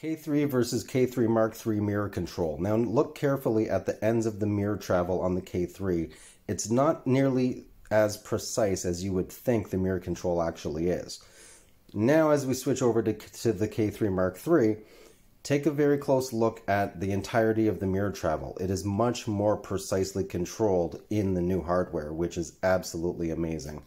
K3 versus K3 Mark III mirror control. Now look carefully at the ends of the mirror travel on the K3. It's not nearly as precise as you would think the mirror control actually is. Now as we switch over to, to the K3 Mark III, take a very close look at the entirety of the mirror travel. It is much more precisely controlled in the new hardware, which is absolutely amazing.